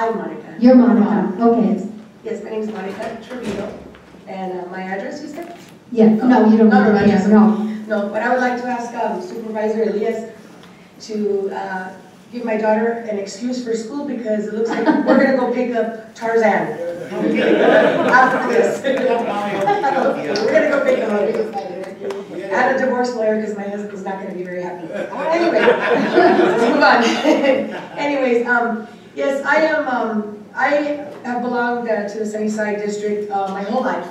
I'm Monica. You're Monica, okay. Yes, my name is Monica Trujillo, and uh, my address, you said? Yeah, no, you don't Not a need to, yeah, register. no. No, but I would like to ask um, Supervisor Elias to uh, give my daughter an excuse for school because it looks like we're gonna go pick up Tarzan. After this. We're gonna go pick him up. I had a divorce lawyer because my husband's not gonna be very happy. Anyway, let's move on. Anyways, um, yes, I am, um, I have belonged uh, to the Sunnyside District uh, my whole life.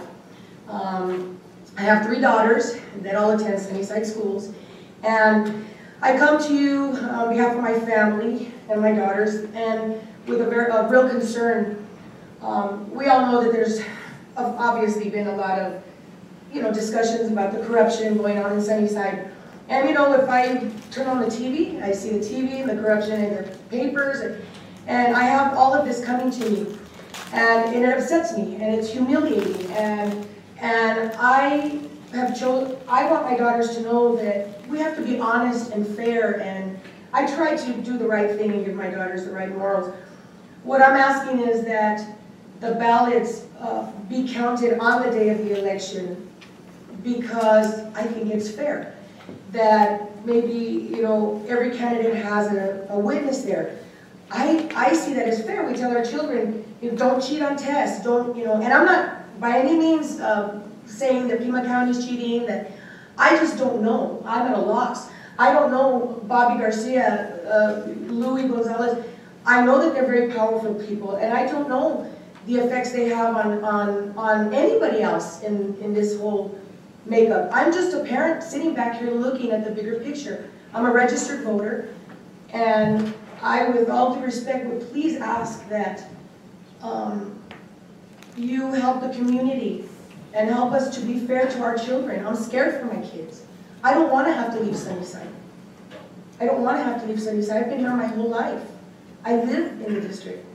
Um, I have three daughters that all attend Sunnyside schools. And I come to you on behalf of my family and my daughters and with a very, a real concern. Um, we all know that there's obviously been a lot of, you know, discussions about the corruption going on in Sunnyside. And you know, if I turn on the TV, I see the TV and the corruption in the papers, and, and I have all of this coming to me. And, it upsets me, and it's humiliating, and, and I have chosen, I want my daughters to know that we have to be honest and fair, and I try to do the right thing and give my daughters the right morals. What I'm asking is that the ballots uh, be counted on the day of the election because I think it's fair. That maybe, you know, every candidate has a, a witness there. I, I see that as fair. We tell our children, you know, don't cheat on tests, don't, you know, and I'm not by any means um, saying that Pima County is cheating, that I just don't know. I'm at a loss. I don't know Bobby Garcia, uh, Louis Gonzalez. I know that they're very powerful people, and I don't know the effects they have on, on, on anybody else in, in this whole makeup. I'm just a parent sitting back here looking at the bigger picture. I'm a registered voter, and I, with all due respect, would please ask that um, you help the community and help us to be fair to our children. I'm scared for my kids. I don't want to have to leave Sunnyside. I don't want to have to leave Sunnyside. I've been here my whole life. I live in the district.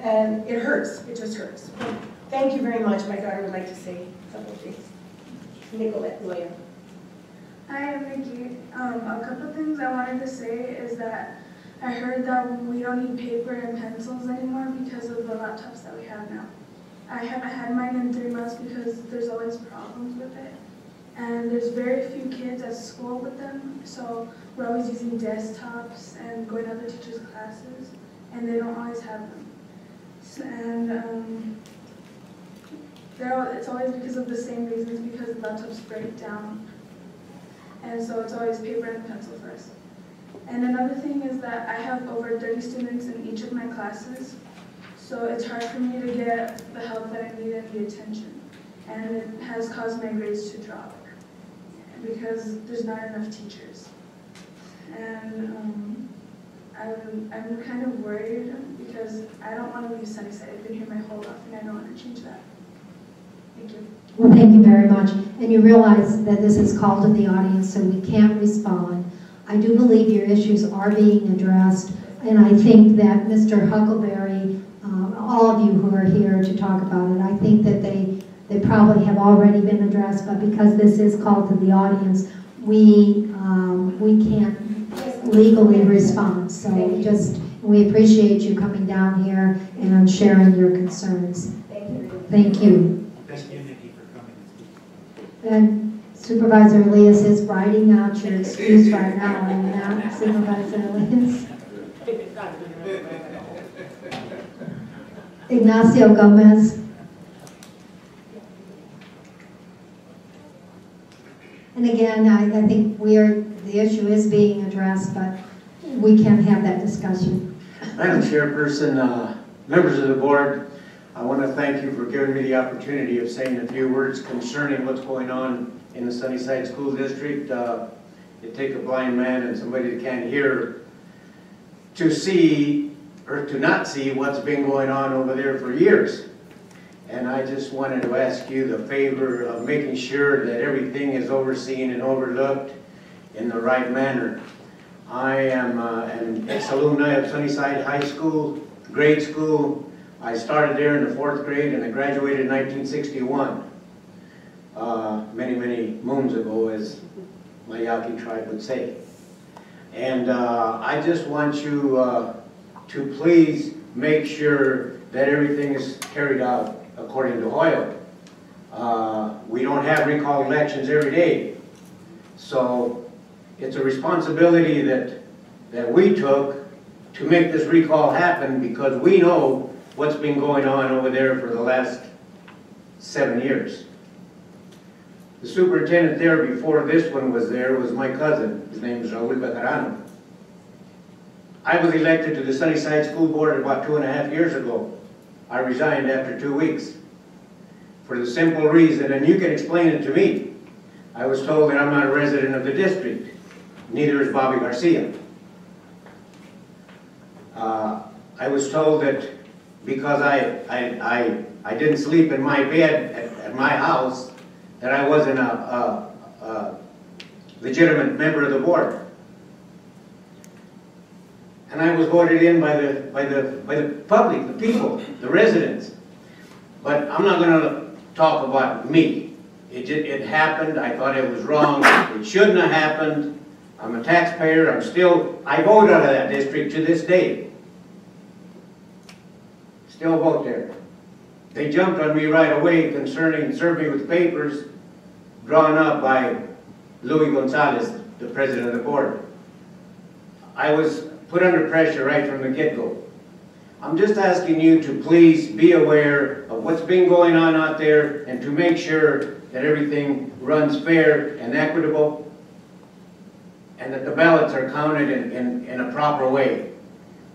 And it hurts. It just hurts. Thank you very much. My daughter would like to say a couple of things. Nicolette Loya. Hi, I'm Nikki. Um, a couple of things I wanted to say is that I heard that we don't need paper and pencils anymore because of the laptops that we have now. I haven't had mine in three months because there's always problems with it. And there's very few kids at school with them, so we're always using desktops and going to other teachers' classes, and they don't always have them. So, and um, they're, it's always because of the same reasons, because the laptops break down. And so it's always paper and pencil first. And another thing is that I have over 30 students in each of my classes, so it's hard for me to get the help that I need and the attention. And it has caused my grades to drop because there's not enough teachers. And um, I'm, I'm kind of worried because I don't want to leave Sunnyside. I've been here my whole life and I don't want to change that. Thank you. Well, thank you very much. And you realize that this is called to the audience, so we can't respond. I do believe your issues are being addressed, and I think that Mr. Huckelberry, um, all of you who are here to talk about it, I think that they, they probably have already been addressed, but because this is called to the audience, we, um, we can't legally respond. So we just, we appreciate you coming down here and sharing your concerns. Thank you. Thank you. Thank you, Nikki, for coming. And Supervisor Elias is writing out your excuse right now, and now Supervisor Elias. Ignacio Gomez. And again, I, I think we are, the issue is being addressed, but we can't have that discussion. Madam Chairperson, uh, members of the board, I want to thank you for giving me the opportunity of saying a few words concerning what's going on in the Sunnyside School District. Uh, It take a blind man and somebody that can't hear to see, or to not see what's been going on over there for years. And I just wanted to ask you the favor of making sure that everything is overseen and overlooked in the right manner. I am uh, an ex-alumni of Sunnyside High School, grade school. I started there in the fourth grade and I graduated in 1961. Uh, Many, many moons ago, as my Yaqui tribe would say. And uh, I just want you uh, to please make sure that everything is carried out according to Hoyle. Uh, We don't have recall elections every day. So it's a responsibility that, that we took to make this recall happen because we know what's been going on over there for the last seven years. The superintendent there before this one was there was my cousin. His name is Raul Bejarano. I was elected to the Sunnyside School Board about two and a half years ago. I resigned after two weeks. For the simple reason, and you can explain it to me, I was told that I'm not a resident of the district. Neither is Bobby Garcia. Uh, I was told that because I, I, I, I didn't sleep in my bed at, at my house, that I wasn't a, a, a legitimate member of the board. And I was voted in by the, by the, by the public, the people, the residents. But I'm not gonna talk about me. It it happened, I thought it was wrong, it shouldn't have happened. I'm a taxpayer, I'm still, I vote out of that district to this day. Still vote there. They jumped on me right away concerning, served me with papers drawn up by Louis Gonzalez, the president of the board. I was put under pressure right from the get-go. I'm just asking you to please be aware of what's been going on out there and to make sure that everything runs fair and equitable and that the ballots are counted in, in, in a proper way.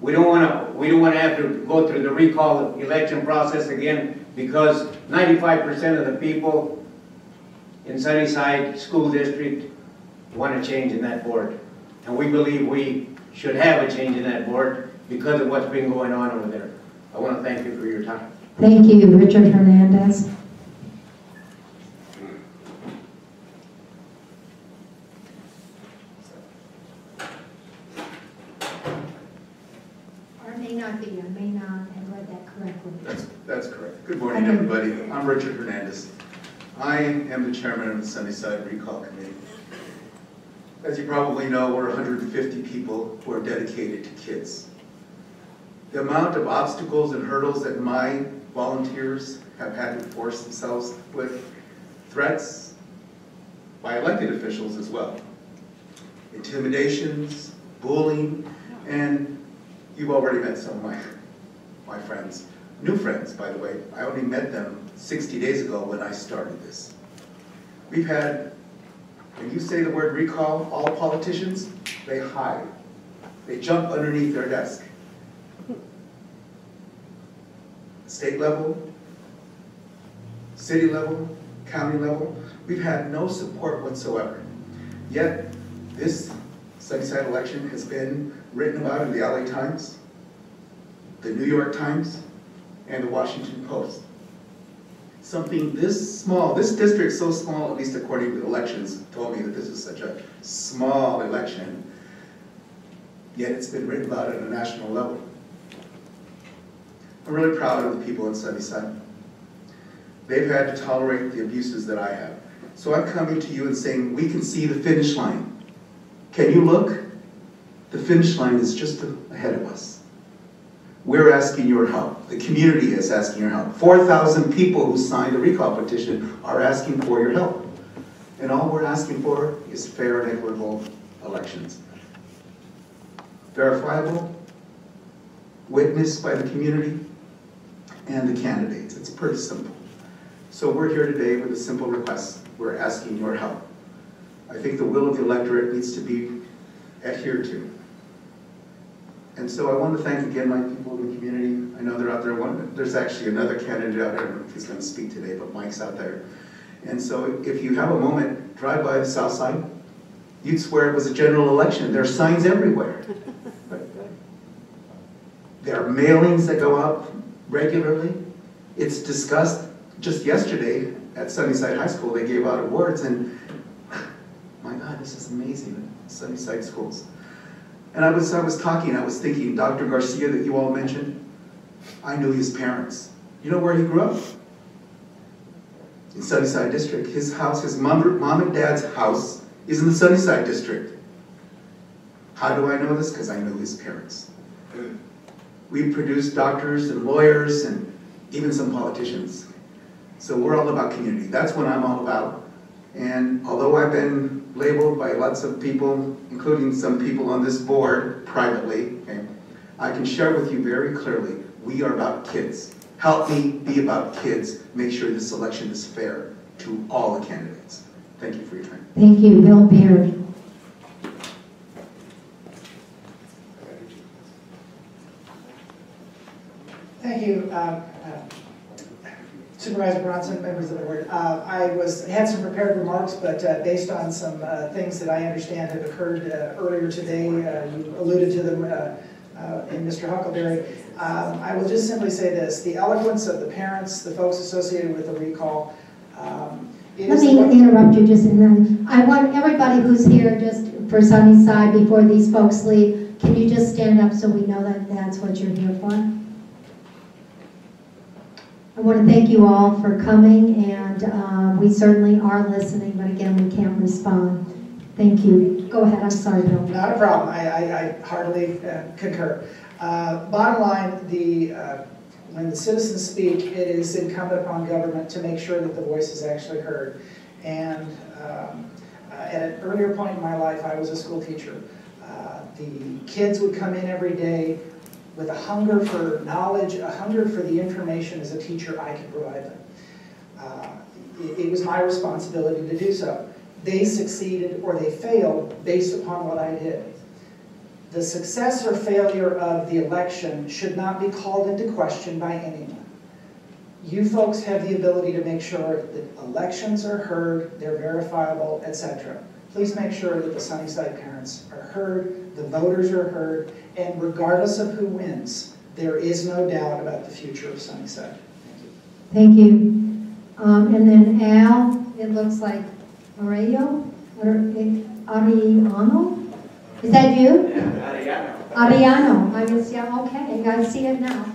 We don't want to, we don't want to have to go through the recall election process again because 95% of the people in Sunnyside School District want a change in that board. And we believe we should have a change in that board because of what's been going on over there. I want to thank you for your time. Thank you, Richard Hernandez. Or it may not be, I may not have read that correctly. That's, that's correct. Good morning, everybody. I'm Richard Hernandez. I am the chairman of the Sunnyside Recall Committee. As you probably know, we're 150 people who are dedicated to kids. The amount of obstacles and hurdles that my volunteers have had to force themselves with, threats by elected officials as well, intimidations, bullying, and you've already met some of my, my friends. New friends, by the way. I only met them 60 days ago when I started this. We've had, when you say the word recall, all politicians, they hide. They jump underneath their desk. State level, city level, county level, we've had no support whatsoever. Yet, this Sunnyside election has been written about in the LA Times, the New York Times, and the Washington Post. Something this small, this district so small, at least according to the elections, told me that this is such a small election, yet it's been written about at a national level. I'm really proud of the people in Sunnyside. They've had to tolerate the abuses that I have. So I'm coming to you and saying, we can see the finish line. Can you look? The finish line is just ahead of us. We're asking your help. The community is asking your help. 4,000 people who signed the recall petition are asking for your help. And all we're asking for is fair and equitable elections. Verifiable, witnessed by the community, and the candidates. It's pretty simple. So we're here today with a simple request. We're asking your help. I think the will of the electorate needs to be adhered to. And so I want to thank again my people in the community. I know they're out there. One, there's actually another candidate out there. He's going to speak today, but Mike's out there. And so if you have a moment, drive by the south side. You'd swear it was a general election. There are signs everywhere. There are mailings that go out regularly. It's discussed. Just yesterday at Sunnyside High School, they gave out awards and my God, this is amazing, Sunnyside schools. And I was, I was talking, I was thinking, Dr. Garcia that you all mentioned, I knew his parents. You know where he grew up? In Sunnyside District. His house, his mom, mom and dad's house is in the Sunnyside District. How do I know this? Because I knew his parents. We produce doctors and lawyers and even some politicians. So we're all about community. That's what I'm all about. And although I've been labeled by lots of people, including some people on this board privately, okay, I can share with you very clearly, we are about kids. Help me be about kids. Make sure this election is fair to all the candidates. Thank you for your time. Thank you, Bill Beard. Thank you, uh, uh, Supervisor Bronson, members of the board. Uh, I was, had some prepared remarks, but uh, based on some uh, things that I understand have occurred uh, earlier today, uh, you alluded to them uh, uh, in Mr. Huckelberry, um, I will just simply say this, the eloquence of the parents, the folks associated with the recall, um, Let me interrupt you just a minute. I want everybody who's here, just for Sunnyside, before these folks leave, can you just stand up so we know that that's what you're here for? I want to thank you all for coming, and um, we certainly are listening, but again, we can't respond. Thank you. Go ahead, I'm sorry, Bill. Not a problem, I, I, I heartily uh, concur. Uh, Bottom line, the, uh, when the citizens speak, it is incumbent upon government to make sure that the voice is actually heard. And um, uh, at an earlier point in my life, I was a school teacher. Uh, The kids would come in every day with a hunger for knowledge, a hunger for the information as a teacher I could provide them. Uh, It it was my responsibility to do so. They succeeded or they failed based upon what I did. The success or failure of the election should not be called into question by anyone. You folks have the ability to make sure that elections are heard, they're verifiable, etc. Please make sure that the Sunnyside parents are heard, the voters are heard, and regardless of who wins, there is no doubt about the future of Sunnyside. Thank you. Thank you. Um, And then Al, it looks like Arroyo, Ariano? Is that you? Ariano, I was, yeah, okay, I see it now.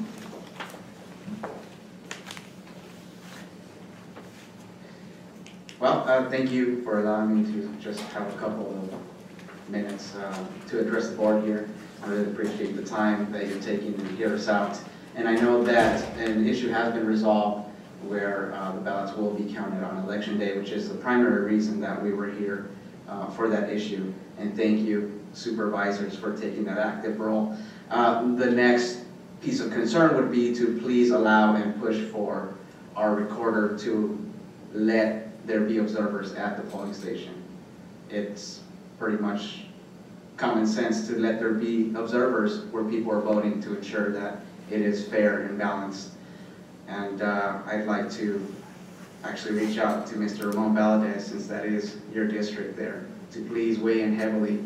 Thank you for allowing me to just have a couple of minutes uh, to address the board here. I really appreciate the time that you're taking to hear us out. And I know that an issue has been resolved where uh, the ballots will be counted on election day, which is the primary reason that we were here uh, for that issue. And thank you supervisors for taking that active role. Uh, The next piece of concern would be to please allow and push for our recorder to let there be observers at the polling station. It's pretty much common sense to let there be observers where people are voting to ensure that it is fair and balanced. And uh, I'd like to actually reach out to Mr. Ramon Valadez, since that is your district there, to please weigh in heavily.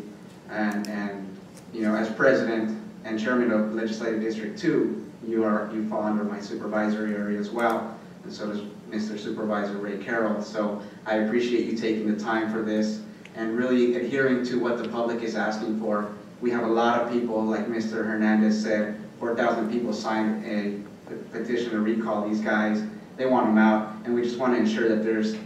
And, and, you know, as president and chairman of Legislative District Two, you are, you fall under my supervisory area as well, and so does Mr. Supervisor Ray Carroll. So I appreciate you taking the time for this and really adhering to what the public is asking for. We have a lot of people, like Mr. Hernandez said, 4,000 people signed a petition to recall these guys. They want them out, and we just want to ensure that there's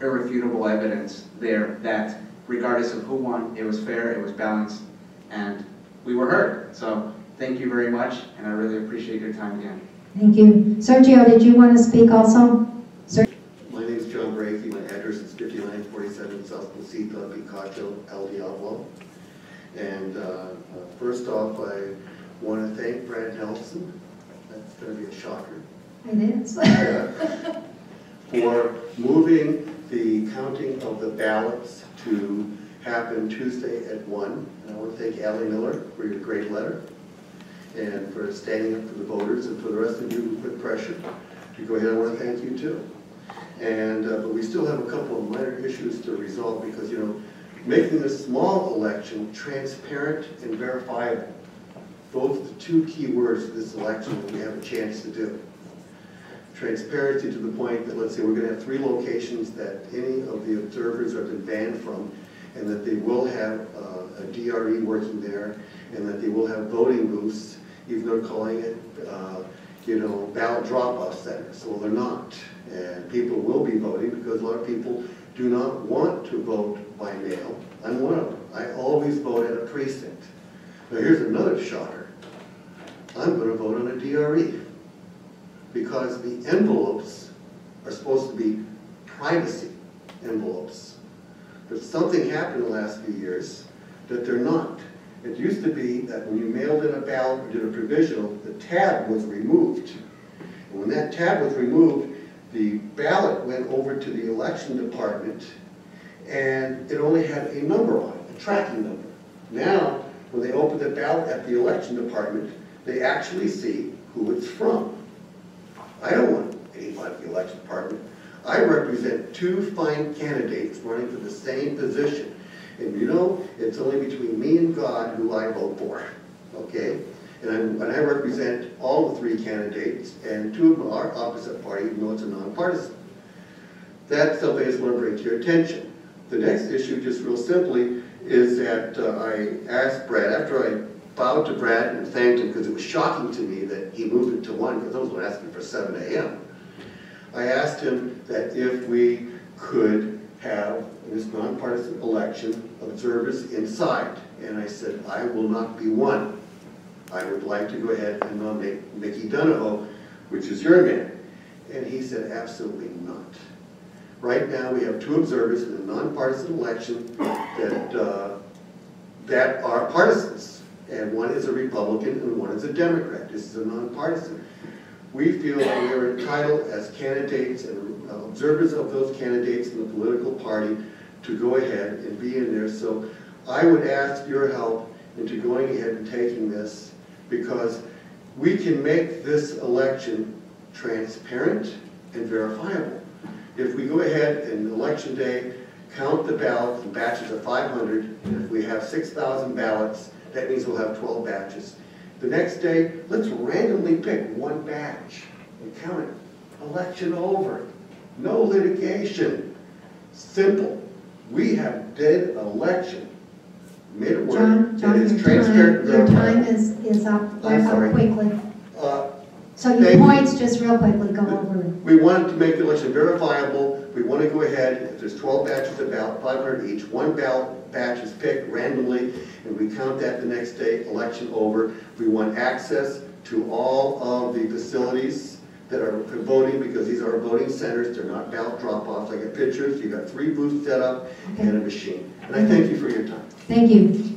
irrefutable evidence there that regardless of who won, it was fair, it was balanced, and we were heard. So thank you very much, and I really appreciate your time again. Thank you. Sergio, did you want to speak also? Sir My name is John Brady, my address is 5947 South Placita, Picacho, El Diablo. And uh, uh, first off, I want to thank Brad Nelson, that's going to be a shocker, It is. for moving the counting of the ballots to happen Tuesday at 1. And I want to thank Ally Miller for your great letter and for standing up for the voters and for the rest of you who put pressure to go ahead. I want to thank you too. And, uh, but we still have a couple of minor issues to resolve because, you know, making this small election transparent and verifiable, those are the two key words of this election that we have a chance to do. Transparency to the point that, let's say, we're gonna have three locations that any of the observers have been banned from, and that they will have uh, a DRE working there, and that they will have voting booths, even though calling it, uh, you know, ballot drop-off centers. Well, they're not. And people will be voting because a lot of people do not want to vote by mail. I'm one of them. I always vote at a precinct. Now, here's another shocker. I'm gonna vote on a DRE. Because the envelopes are supposed to be privacy envelopes. But something happened the last few years that they're not. It used to be that when you mailed in a ballot or did a provisional, the tab was removed. And when that tab was removed, the ballot went over to the election department and it only had a number on it, a tracking number. Now, when they open the ballot at the election department, they actually see who it's from. I don't want anybody at the election department. I represent two fine candidates running for the same position. And you know, it's only between me and God who I vote for, okay? And I'm, and I represent all the three candidates, and two of them are opposite party, even though it's a nonpartisan. That's something I just want to bring to your attention. The next issue, just real simply, is that uh, I asked Brad, after I bowed to Brad and thanked him, because it was shocking to me that he moved it to one, because I was asking for seven AM. I asked him that if we could have this nonpartisan election observers inside. And I said, I will not be one. I would like to go ahead and nominate Mickey Duniho, which is your man. And he said, absolutely not. Right now, we have two observers in a nonpartisan election that, uh, that are partisans. And one is a Republican and one is a Democrat. This is a nonpartisan. We feel that we are entitled as candidates and observers of those candidates in the political party to go ahead and be in there. So I would ask your help into going ahead and taking this because we can make this election transparent and verifiable. If we go ahead and election day, count the ballots in batches of 500, and if we have 6,000 ballots, that means we'll have 12 batches. The next day, let's randomly pick one batch and count it. Election over. No litigation. Simple. We have dead election. Made it work. John, John, is your transparent time, your time is, is up, I'm sorry. up quickly. Uh, So your Thank you. points, just real quickly, go over. We wanted to make the election verifiable. We want to go ahead, if there's 12 batches of ballot, 500 each, one ballot batch is picked randomly, and we count that the next day, election over. We want access to all of the facilities that are voting, because these are voting centers, they're not ballot drop-offs. I got pictures, you got three booths set up and a machine. And I thank you for your time. Thank you.